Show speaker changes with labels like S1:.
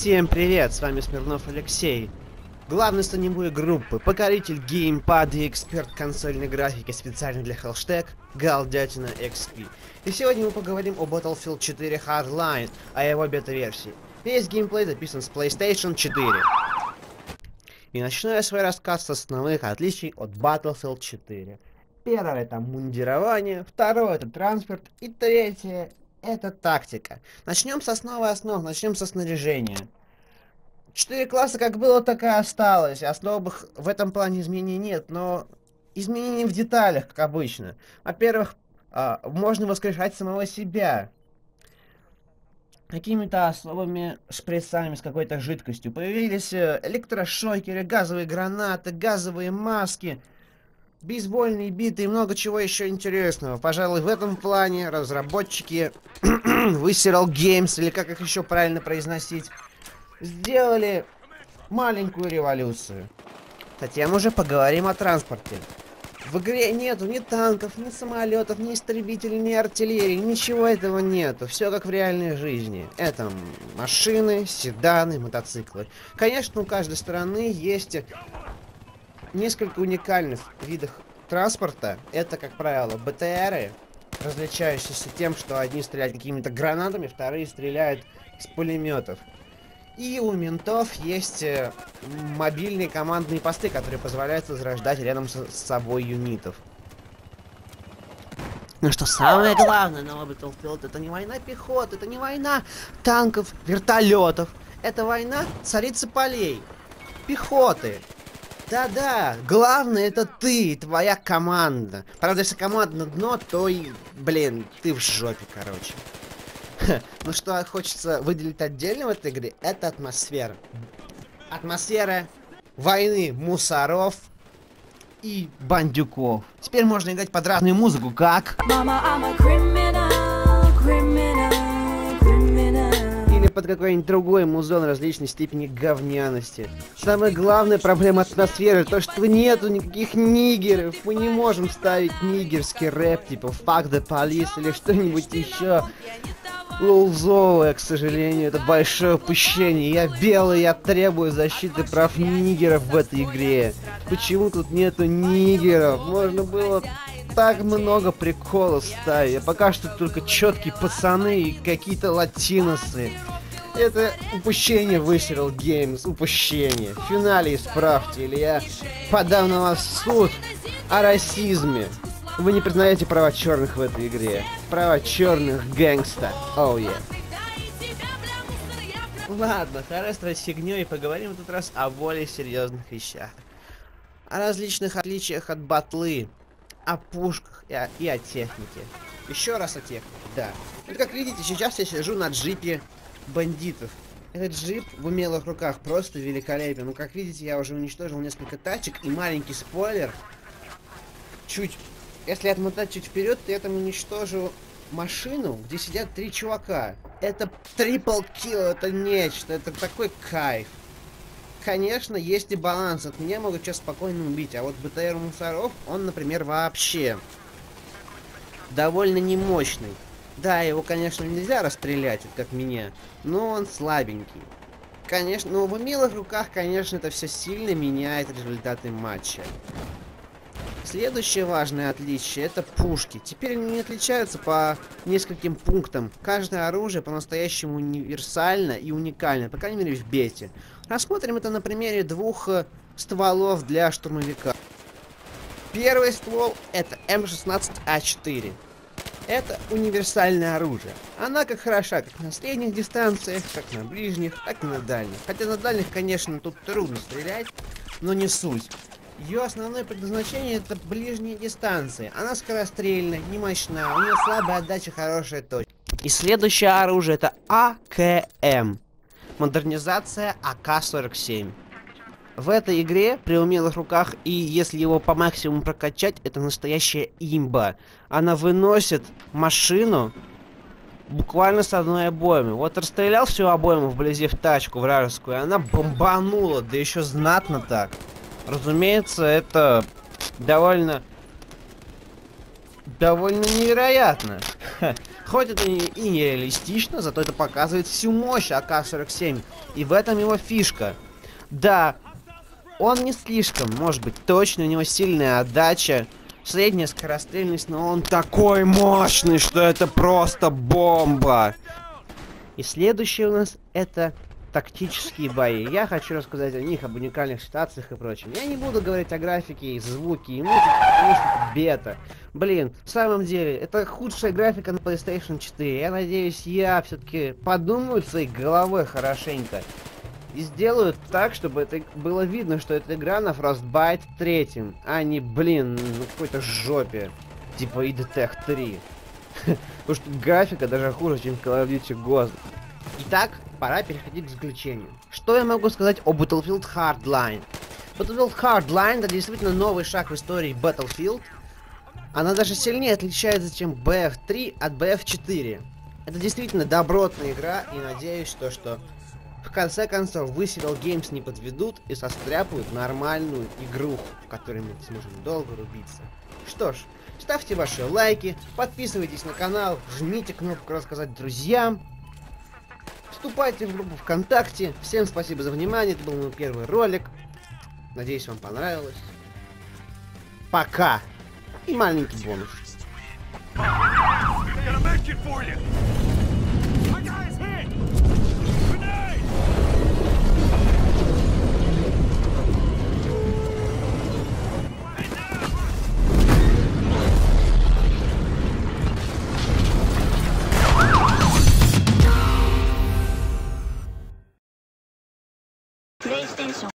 S1: Всем привет, с вами Смирнов Алексей. Главный станевой группы, покоритель геймпада и эксперт консольной графики специально для Hellshtag, Галдятина XP. И сегодня мы поговорим о Battlefield 4 Hardline, о его бета-версии. Весь геймплей записан с PlayStation 4. И начну я свой рассказ с основных отличий от Battlefield 4. Первое это мундирование, второе это транспорт и третье это тактика. Начнем с основы основ, начнем со снаряжения. Четыре класса как было, так и осталось. Особых в этом плане изменений нет, но изменения в деталях, как обычно. Во-первых, а, можно воскрешать самого себя. Какими-то особыми шприцами с какой-то жидкостью. Появились э, электрошокеры, газовые гранаты, газовые маски бейсбольные биты и много чего еще интересного. Пожалуй, в этом плане разработчики Visceral Games, или как их еще правильно произносить, сделали маленькую революцию. Затем уже поговорим о транспорте. В игре нету ни танков, ни самолетов, ни истребителей, ни артиллерии, ничего этого нету. Все как в реальной жизни. Это машины, седаны, мотоциклы. Конечно, у каждой страны есть несколько уникальных видах транспорта. Это, как правило, БТРы, различающиеся тем, что одни стреляют какими-то гранатами, вторые стреляют из пулеметов. И у ментов есть э, мобильные командные посты, которые позволяют возрождать рядом с, собой юнитов. Но что самое главное на Battlefield, это не война пехоты, это не война танков, вертолетов. Это война царицы полей, пехоты, да-да, главное это ты, твоя команда. Правда, если команда на дно, то и, блин, ты в жопе, короче. Ну что хочется выделить отдельно в этой игре, это атмосфера. Атмосфера войны мусоров и бандюков. Теперь можно играть под разную музыку, как... Mama, под какой-нибудь другой музон различной степени говняности. Самая главная проблема атмосферы, то что нету никаких нигеров. Мы не можем ставить нигерский рэп, типа Fuck the Police или что-нибудь еще. Лулзовое, к сожалению, это большое упущение. Я белый, я требую защиты прав нигеров в этой игре. Почему тут нету нигеров? Можно было так много приколов ставить. А пока что только четкие пацаны и какие-то латиносы. Это упущение Visceral Games, упущение. В финале исправьте, или я подам на вас в суд о расизме. Вы не признаете права черных в этой игре. Права черных гэнгста. Оу, oh, yeah. Ладно, хватит фигней и поговорим в этот раз о более серьезных вещах. О различных отличиях от батлы, о пушках и о, и о технике. Еще раз о технике, да. Вот как видите, сейчас я сижу на джипе бандитов. Этот джип в умелых руках просто великолепен. Ну, как видите, я уже уничтожил несколько тачек. И маленький спойлер. Чуть... Если отмотать чуть вперед, то я там уничтожу машину, где сидят три чувака. Это трипл килл, это нечто, это такой кайф. Конечно, есть и баланс, от меня могут сейчас спокойно убить, а вот БТР мусоров, он, например, вообще довольно немощный. Да, его, конечно, нельзя расстрелять, как меня, но он слабенький. Конечно, но в умелых руках, конечно, это все сильно меняет результаты матча. Следующее важное отличие это пушки. Теперь они не отличаются по нескольким пунктам. Каждое оружие по-настоящему универсально и уникально, по крайней мере в бете. Рассмотрим это на примере двух э, стволов для штурмовика. Первый ствол это М16А4. Это универсальное оружие. Она как хороша как на средних дистанциях, как на ближних, так и на дальних. Хотя на дальних, конечно, тут трудно стрелять, но не суть. Ее основное предназначение это ближние дистанции. Она скорострельная, не мощная, у нее слабая отдача, хорошая точка. И следующее оружие это АКМ. Модернизация АК-47. В этой игре при умелых руках и если его по максимуму прокачать, это настоящая имба. Она выносит машину буквально с одной обоймы. Вот расстрелял всю обойму вблизи в тачку вражескую, она бомбанула, да еще знатно так. Разумеется, это довольно... Довольно невероятно. Хоть это и нереалистично, зато это показывает всю мощь АК-47. И в этом его фишка. Да, он не слишком, может быть, точно, у него сильная отдача, средняя скорострельность, но он такой мощный, что это просто бомба. И следующее у нас это тактические бои. Я хочу рассказать о них, об уникальных ситуациях и прочем. Я не буду говорить о графике, звуке и музыке, потому что бета. Блин, в самом деле, это худшая графика на PlayStation 4. Я надеюсь, я все-таки подумаю своей головой хорошенько. И сделают так, чтобы это было видно, что это игра на Frostbite 3, а не, блин, на какой-то жопе. Типа IDTech 3. Потому что графика даже хуже, чем в Call of Duty Ghost. Итак, пора переходить к заключению. Что я могу сказать о Battlefield Hardline? Battlefield Hardline это действительно новый шаг в истории Battlefield. Она даже сильнее отличается, чем BF3 от BF4. Это действительно добротная игра, и надеюсь, что, что в конце концов вы Civil Games не подведут и состряпают нормальную игруху, в которой мы сможем долго рубиться. Что ж, ставьте ваши лайки, подписывайтесь на канал, жмите кнопку рассказать друзьям, Вступайте в группу ВКонтакте. Всем спасибо за внимание. Это был мой первый ролик. Надеюсь, вам понравилось. Пока. И маленький бонус.